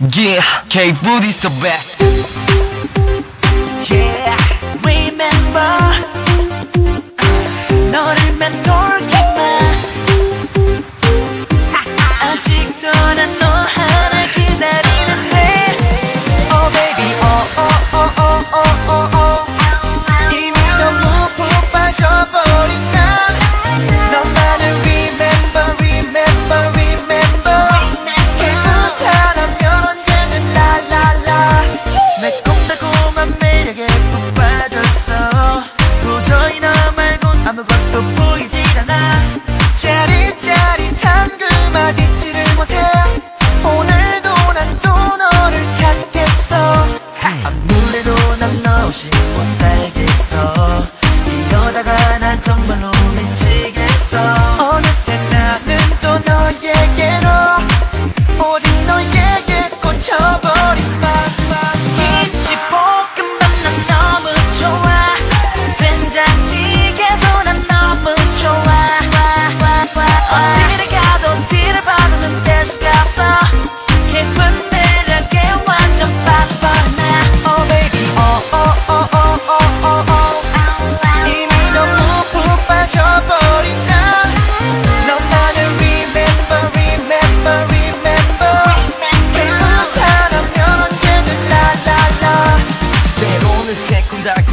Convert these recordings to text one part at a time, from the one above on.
Yeah, K food is the best. Yeah, remember. 너를 맴돌게만. 아직도 난너 하나. nada.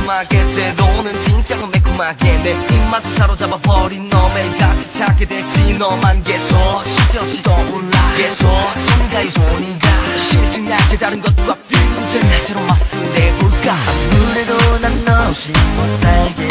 깔끔하게 때로는 진짜 매콤하게 내 입맛을 사로잡아버린 너 매일같이 찾게 됐지 너만 계속 쉴새 없이 떠올라 계속 손가요 손이 가 심해진 날제 다른 것과 비문제내 새로운 맛을 내볼까 아무래도 난 너 없이 못 살게